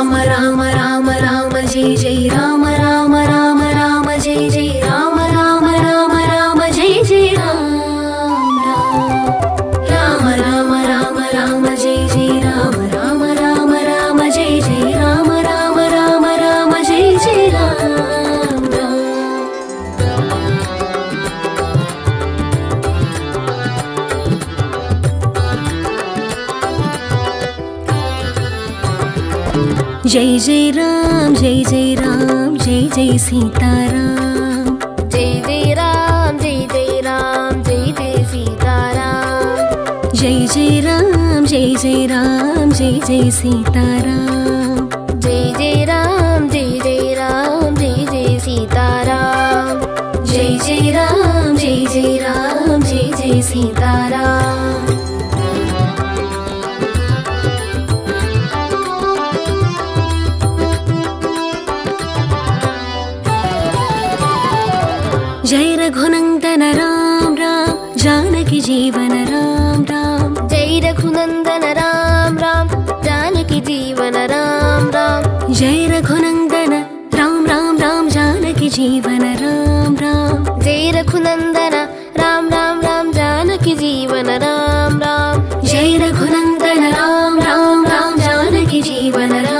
राम राम राम राम जय जय राम जय जय राम जय जय राम जय जय सीताराम जय जय राम जय जय राम जय जय सीताराम जय जय राम जय जय राम जय जय सीताराम जय जय राम जय जय राम जय जय सीताराम जय जय राम जय जय राम जय जय सीताराम जय रघुनन्दन राम राम जानकी जीवन राम। राम जय रघुनन्दन राम राम जानकी जीवन राम। राम जय रघुनन्दन राम राम राम जानकी जीवन राम। राम जय रघुनन्दन राम राम राम जानकी जीवन राम। राम जय रघुनन्दन राम राम राम जानकी जीवन राम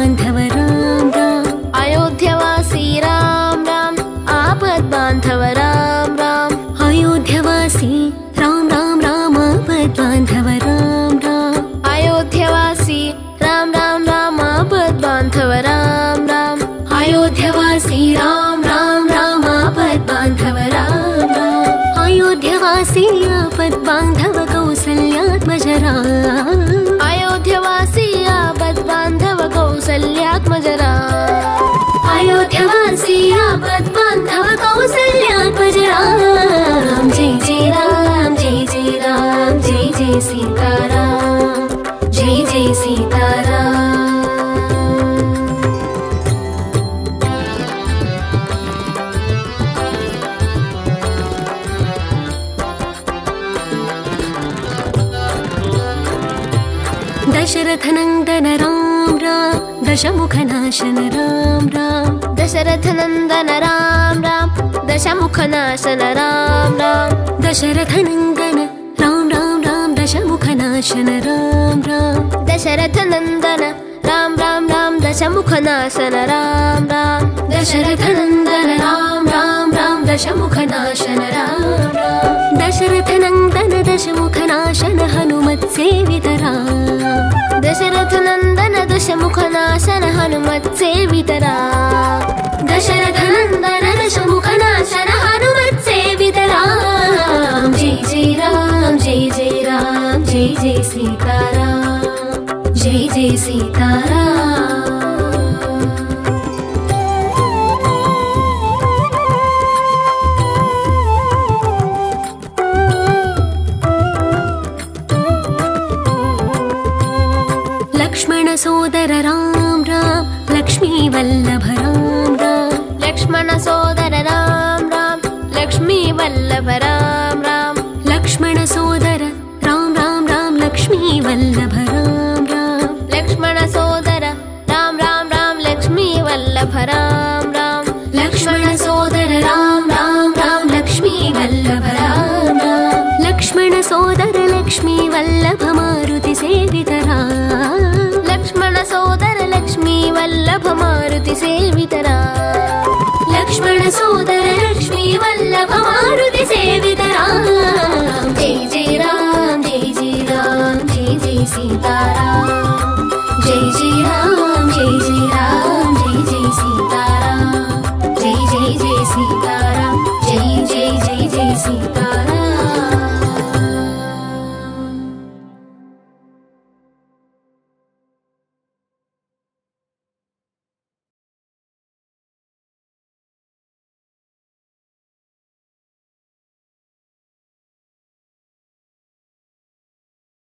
बान्धव राम। राम अयोध्यवासी राम राम। आपद बान्धव राम। राम अयोध्यवासी राम राम राम आपद बान्धव राम। राम अयोध्यवासी राम राम राम आपद बान्धव राम। राम अयोध्यवासी राम राम राम आपद बान्धव राम। राम अयोध्यवासी आपद बान्धव कौसल्यात्मज राम जय जय सीताराम। दशरथनन्दन राम राम। दशमुखनाशन राम राम। दशरथनन्दन राम राम दशमुखनाशन राम राम। दशरथनन्दन दशमुखनाशन राम राम। दशरथनन्दन। राम राम राम दशमुखनाशन। राम राम। दशरथनन्दन राम राम राम दशमुखनाशन। राम राम। दशरथनन्दन दशमुखनाशन हनुमत्सेवित राम। दशरथनन्दन दशमुखनाशन हनुमत्सेवित राम। दशरथनन्दन दशमुखनाशन जय जय सीताराम जय जय सीताराम। लक्ष्मण सोदर राम राम लक्ष्मी वल्लभ राम राम। लक्ष्मण सोदर राम राम लक्ष्मी वल्लभ राम जय